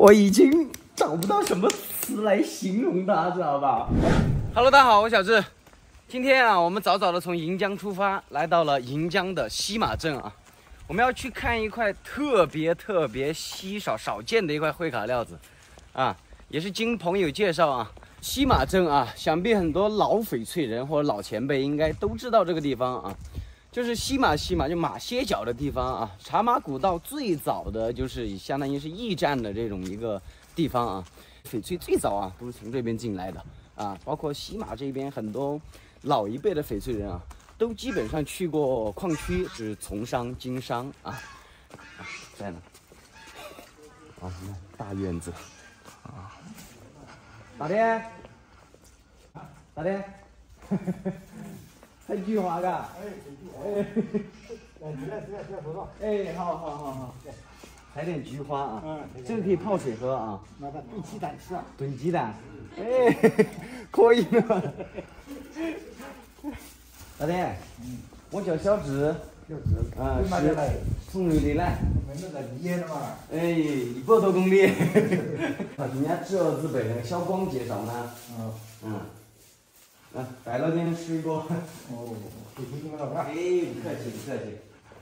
我已经找不到什么词来形容它，知道吧？Hello，大家好，我小智。今天啊，我们早早的从盈江出发，来到了盈江的西马镇啊。我们要去看一块特别特别稀少、少见的一块会卡料子啊，也是经朋友介绍啊。西马镇啊，想必很多老翡翠人或者老前辈应该都知道这个地方啊。就是西马西马，就马歇脚的地方啊。茶马古道最早的就是相当于是驿站的这种一个地方啊。翡翠最早啊都是从这边进来的啊，包括西马这边很多老一辈的翡翠人啊，都基本上去过矿区，是从商经商啊。在呢，啊，大院子啊，大爹，大爹。还菊花嘎？哎，哎，来，来，来，来，说说。哎，好好好好，采点菊花啊。嗯，这个可以泡水喝啊。那个炖鸡蛋吃啊。炖鸡蛋。哎，可以了。大爹，我叫小志。小志。啊，是从瑞丽来。我们在毕业的嘛。哎，一百多公里。他今天主要是被那个小广介绍呢。嗯。嗯。啊，带了点水果。哦，谢谢你们老板，哎，不客气，不客气。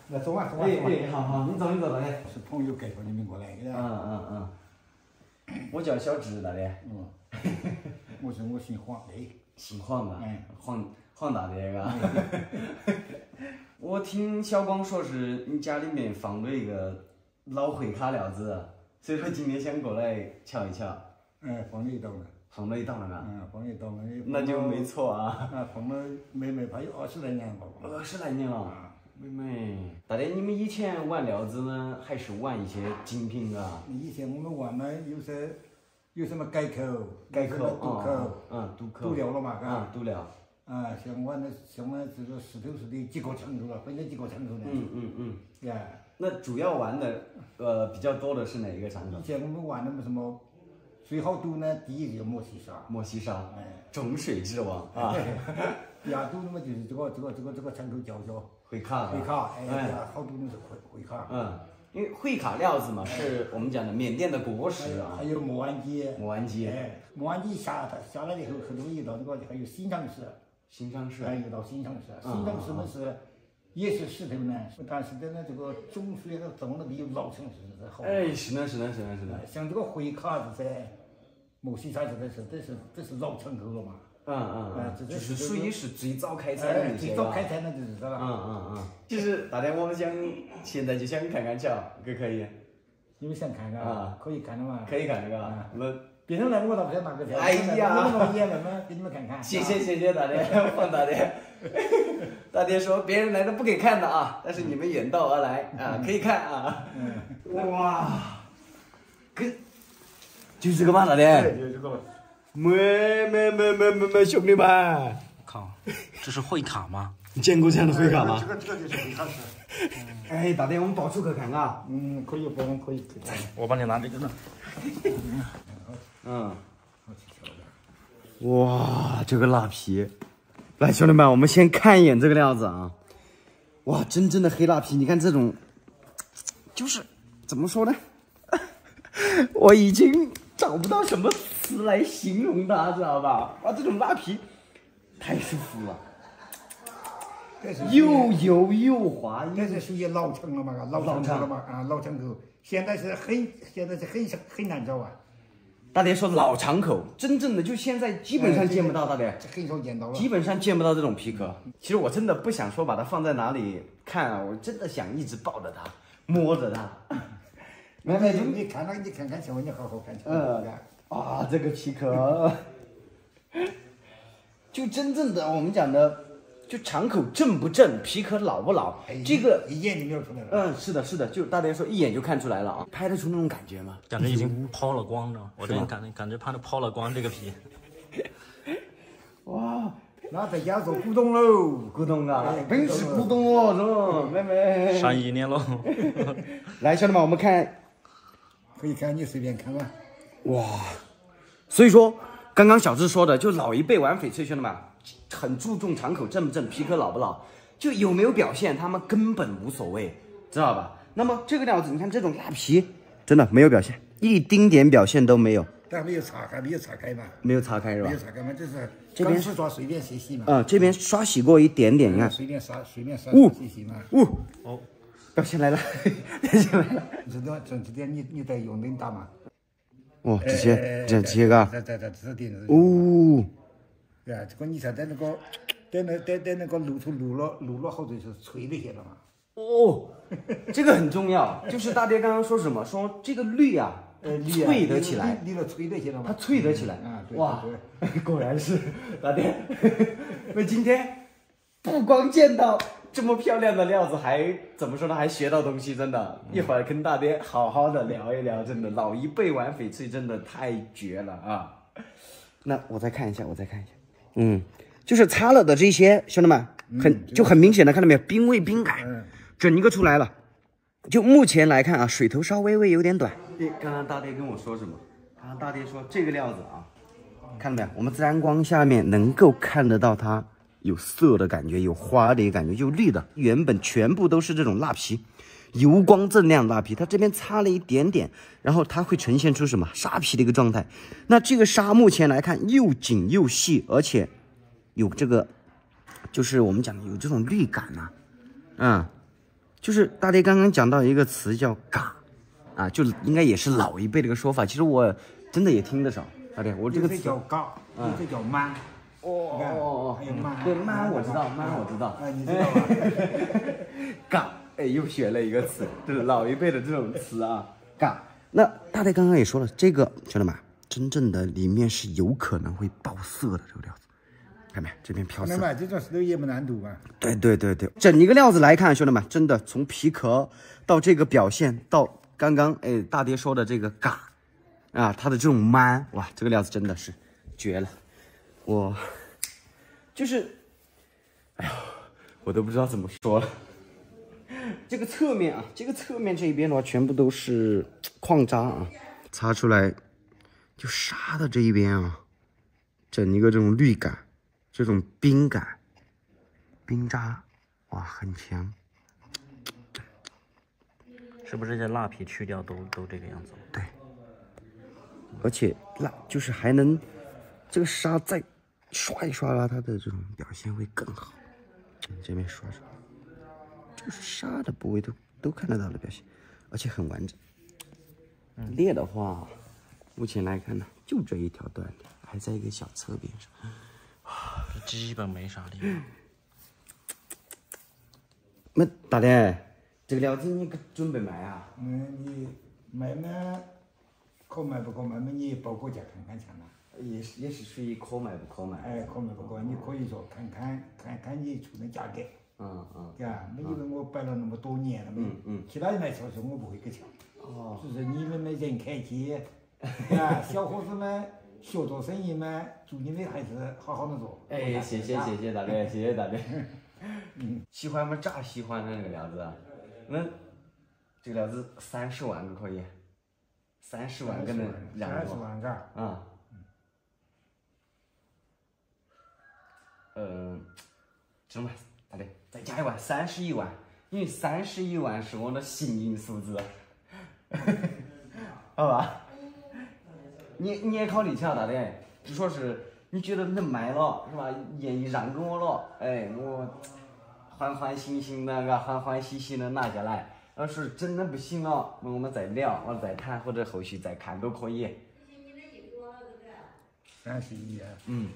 那走吧，走吧。哎哎，好好，你走你走，大爹。是朋友介绍你们过来的。嗯嗯嗯。我叫小智，大爹。嗯。我说我姓黄，哎。姓黄的。嗯。黄黄大爹，嘎。我听小光说是你家里面放了一个老会卡料子，所以说今天想过来瞧一瞧。嗯，放了一档了。放了一档了嘎。嗯，放了一档了。那就没错啊。啊，放了没没怕有二十来年了。二十来年了。妹妹，大爹，你们以前玩料子呢，还是玩一些精品啊？以前我们玩嘛，有些有什么改口、改口、渡口，嗯，渡口。渡料了嘛，嘎。渡料。啊，像玩的像玩这个石头似的几个窗口了，分了几个窗口呢。嗯嗯嗯。呀。那主要玩的，呃，比较多的是哪一个窗口？以前我们玩的么什么？最好赌呢，第一就是莫西沙，莫西沙，哎，中水之王 啊。第二赌的嘛就是这个这个这个这个城头叫叫会卡，会卡，哎，好赌的是会会卡。嗯，因为会卡料子嘛，是我们讲的缅甸的国石啊。还有莫安基，莫安基，哎，莫安基下它下来以后，很容易到这个还有新昌市，新昌市，哎，又到新昌市，新昌市嘛是也是石头呢，但是在那这个种水那种的比老城市是好。哎，是的，是的，是的，是的。像这个会卡是在。莫西沙这个是，这是这是老城口了嘛？嗯嗯嗯，就是属于是最早开采的最早开采的就是这个。嗯嗯嗯。其实大爹，我们想现在就想看看桥，可可以？你们想看看啊？可以看的嘛？可以看的个。那别人来我倒不想拿个票。哎呀！我们演了嘛，给你们看看。谢谢谢谢大爹，黄大爹。大爹说别人来都不给看的啊，但是你们远道而来啊，可以看啊。嗯。哇！跟。就这个嘛，大爹。就这个。没没没没没没，兄弟们！靠，这是会卡吗？你见过这样的会卡吗？这个这个就是会卡式。哎，大爹，我们抱出去看啊。嗯，可以，不用可以。我帮你拿这个呢。嗯。哇，这个蜡皮！来，兄弟们，我们先看一眼这个料子啊。哇，真正的黑蜡皮，你看这种，就是怎么说呢？我已经。找不到什么词来形容它，知道吧？哇，这种拉皮太舒服了，又油又滑，这是属于老城了嘛？老城口了嘛？啊，老城口，现在是很，现在是很很难找啊。大爹说老场口，真正的就现在基本上见不到，大爹很少见到了，基本上见不到这种皮革。其实我真的不想说把它放在哪里看啊，我真的想一直抱着它，摸着它。没没，你看那个，你看看瞧，你好好看瞧。嗯，啊，这个皮壳，就真正的我们讲的，就敞口正不正，皮壳老不老，这个一眼就瞄出来了。嗯，是的，是的，就大家说一眼就看出来了啊，拍得出那种感觉吗？感觉已经抛了光了，我这感觉感觉拍的抛了光这个皮。哇，那在家做古董喽，古董啊，本是古董哦，是吧？妹妹。上一年喽。来，兄弟们，我们看。可以看，你随便看吧。哇，所以说，刚刚小智说的，就老一辈玩翡翠，兄弟们很注重场口正不正，皮壳老不老，就有没有表现，他们根本无所谓，知道吧？那么这个料子，你看这种蜡皮，真的没有表现，一丁点表现都没有，但没有擦开，没有擦开嘛，没有擦开是吧没有？擦开嘛，就是这边是刷随便洗洗嘛，啊，这边刷洗过一点点，你看，随便刷随便刷哦洗洗嘛。呜，哦，表现来了，表现来了，这段这几天你你在用能打吗？哦，这些这些个，在在在这点，哦，对啊，这个你才在那个，在那在在那个露出露了露了后头是脆那些了嘛。哦，这个很重要，就是大爹刚刚说什么？说这个绿啊，脆得起来，立了脆了些了嘛。它脆得起来啊，对哇，果然是大爹。那今天不光见到这么漂亮的料子，还怎么说呢？还学到东西，真的。一会儿跟大爹好好的聊一聊，真的，老一辈玩翡翠真的太绝了啊！那我再看一下，我再看一下，嗯，就是擦了的这些兄弟们，很就很明显的看到没有，冰位冰感，整一个出来了。就目前来看啊，水头稍微微有点短。对，刚刚大爹跟我说什么？刚刚大爹说这个料子啊，看到没有？我们自然光下面能够看得到它有色的感觉，有花的一个感觉，就绿的。原本全部都是这种蜡皮，油光锃亮的蜡皮，它这边擦了一点点，然后它会呈现出什么沙皮的一个状态。那这个沙目前来看又紧又细，而且有这个，就是我们讲的有这种绿感呐、嗯。就是大爹刚刚讲到一个词叫“嘎”，啊，就应该也是老一辈的一个说法。其实我真的也听得少，大爹，我这个叫高，有的叫满。哦你看哦哦还有满。对满我知道满我知道啊，你知道吗？嘎，哎，又学了一个词，就是老一辈的这种词啊，嘎。那大爹刚刚也说了，这个兄弟们，真正的里面是有可能会爆色的这个料子，看没？这边飘色。那么这种石头也不难读嘛。对对对对，整一个料子来看，兄弟们，真的从皮壳到这个表现，到刚刚哎大爹说的这个嘎，啊，它的这种 man，哇，这个料子真的是绝了，我就是，哎呀，我都不知道怎么说了。这个侧面啊，这个侧面这一边的话，全部都是矿渣啊，擦出来就沙的这一边啊，整一个这种绿感，这种冰感。冰渣，哇，很强。是不是这些蜡皮去掉都都这个样子？对，而且蜡就是还能这个沙再刷一刷啦，它的这种表现会更好。嗯这边刷刷，就是沙的部位都都看得到的表现，而且很完整。裂的话，目前来看呢，就这一条断裂，还在一个小侧边上。这基本没啥地方。那大爹，这个料子你准备卖啊？嗯，你买嘛，可买不可买嘛，你报个价看看强嘛。也是也是属于可卖不可卖。哎，可卖不可卖，你可以说看看看看你出的价格，嗯嗯。对吧？没因为我摆了那么多年了，嘛嗯嗯其他人来销售我不会给钱。哦。就是你们嘛人客气，啊，小伙子们学做生意嘛，祝你们还是好好的做。哎，谢谢谢谢大哥，谢谢大哥。嗯，喜欢吗？咋喜欢呢？这个料子啊？那这个料子三十万个可以，三十万个能让我三十万嘎，啊。嗯，这么大的再加一万，三十一万，因为三十一万是我的幸运数字，好吧？你你也考虑一下，大爹，就说是你觉得能卖了是吧？愿意让给我了，哎，我欢欢喜喜的，个，欢欢喜喜的拿下来。要是真的不行了，那我们再聊，我再谈，或者后续再看都可以。三十一啊，嗯，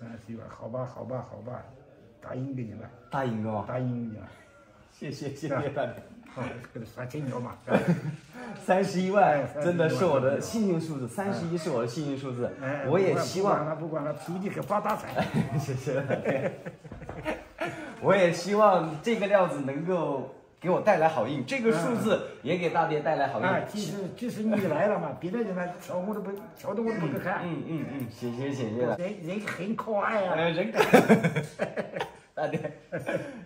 三十一万，好吧，好吧，好吧，答应给你了，答应我，答应给你了。谢谢谢谢大爹。好，给他算钱条嘛。三十一万哎真的是我的幸运数字，三十一是我的幸运数字哎，，我也希望不管了，不管了，祝你可发大财。谢谢。我也希望这个料子能够给我带来好运，这个数字也给大爹带来好运。啊，即使即使你来了嘛，别的人呢瞧我都不瞧的我都不敢看，嗯嗯嗯，谢谢谢谢了。人人很可爱啊，呃，人感，大爹。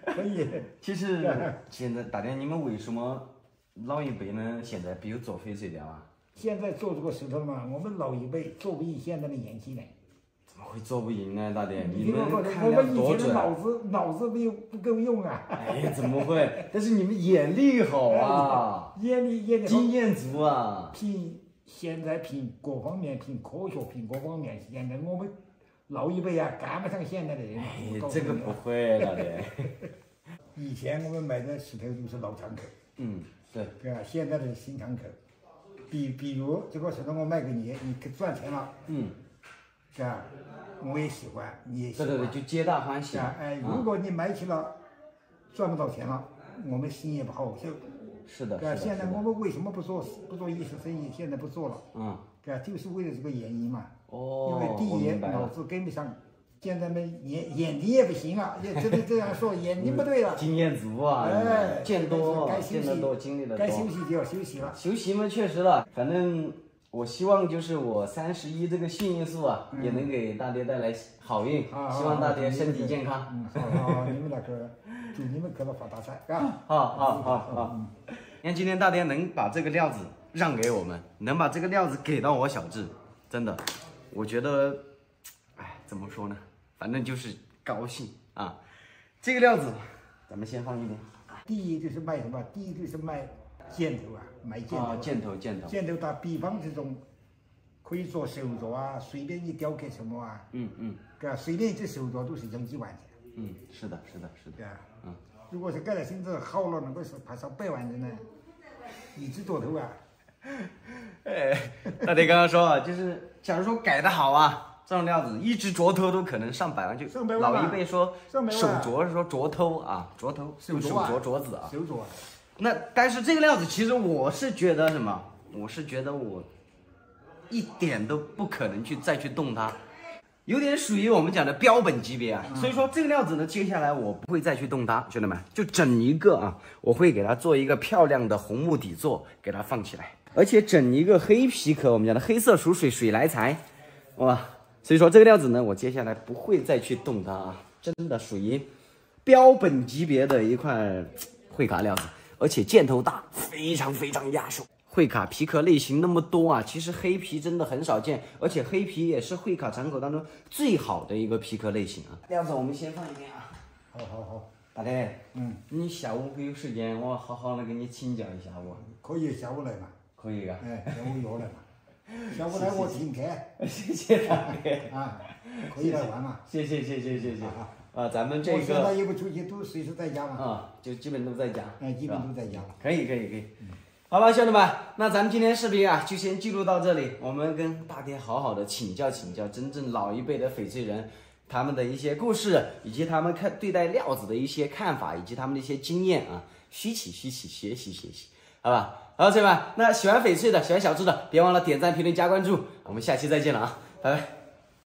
可以。其实现在大爹，你们为什么老一辈呢现在没有做翡翠料啊？现在做这个石头嘛，我们老一辈做不赢现在的年轻人，会做不赢啊，大爹，你你们我看我们以料多准。脑子脑子没有不够用啊，哎呀，怎么会？但是你们眼力好啊，眼力眼力好经验足啊。凭现在凭各方面，凭科学，凭各方面，现在我们老一辈啊，赶不上现在的人。哎这个不会，大爹。以前我们买的石头都是老敞口，嗯，对，对吧？现在的新敞口。比比如这个石头我卖给你，你可赚钱了，嗯，是吧？我也喜欢，你也喜欢，对对对，就皆大欢喜？哎，啊如果你买起了，赚不到钱了，我们心也不好受，是的，是的，现在我们为什么不做不做艺术生意？现在不做了，嗯，对？就是为了这个原因嘛。哦因哦，为第一。脑子跟不上，现在呢眼眼睛也不行了，也只能这样说，眼睛不对了，经验足啊，哎见多该，休息见得多，经历的该休。息就要休息了。休息嘛，确实了，反正我希望就是我三十一这个幸运数啊，也能给大爹带来好运，希望大爹身体健康。嗯，好好，你们那个祝你们可乐发大财啊！好好好好。你看今天大爹能把这个料子让给我们，能把这个料子给到我小智，真的，我觉得，哎，怎么说呢？反正就是高兴啊。这个料子，咱们先放一边。第一就是卖什么？第一就是卖箭头啊，买箭头啊，。箭头箭头。箭头打比方这种，可以做手镯啊，随便你雕刻什么啊，嗯嗯对啊？随便一只手镯都是用几万的，嗯，是的，是的，是的。对啊？嗯。如果是盖了甚至好了，能够是爬上百万人呢，一只镯头啊。哎，大爹刚刚说啊，就是假如说改的好啊，这种料子一只镯头都可能上百万，就上百万老一辈说手镯是说镯头啊，镯头手手镯啊镯镯子啊。手镯啊，那但是这个料子，其实我是觉得什么？我是觉得我一点都不可能去再去动它，有点属于我们讲的标本级别啊。所以说这个料子呢，接下来我不会再去动它，兄弟们，就整一个啊，我会给它做一个漂亮的红木底座，给它放起来，而且整一个黑皮壳，我们讲的黑色属水，水来财，哇！所以说这个料子呢，我接下来不会再去动它啊，真的属于标本级别的一块 会卡料子，而且箭头大，非常非常压手。会卡皮壳类型那么多啊，其实黑皮真的很少见，而且黑皮也是会卡敞口当中最好的一个皮壳类型啊。料子我们先放一边啊，好好好，大爹，嗯，你下午会有时间，我好好的给你请教一下我，可以下午来嘛，可以啊？哎，下午约来嘛，下午来我请客 谢谢大爹，啊，可以来玩嘛。谢谢谢谢谢谢啊，咱们这我现在个也不出去，都随时在家嘛，啊，就基本都在家，哎，基本都在家了。可以可以可以，好吧，兄弟们，那咱们今天视频啊就先记录到这里。我们跟大爹好好的请教请教真正老一辈的翡翠人，他们的一些故事，以及他们看对待料子的一些看法，以及他们的一些经验啊，吸取吸取，学习学习，好吧？好，兄弟们，那喜欢翡翠的，喜欢小智的，别忘了点赞、评论、加关注。我们下期再见了啊，拜拜。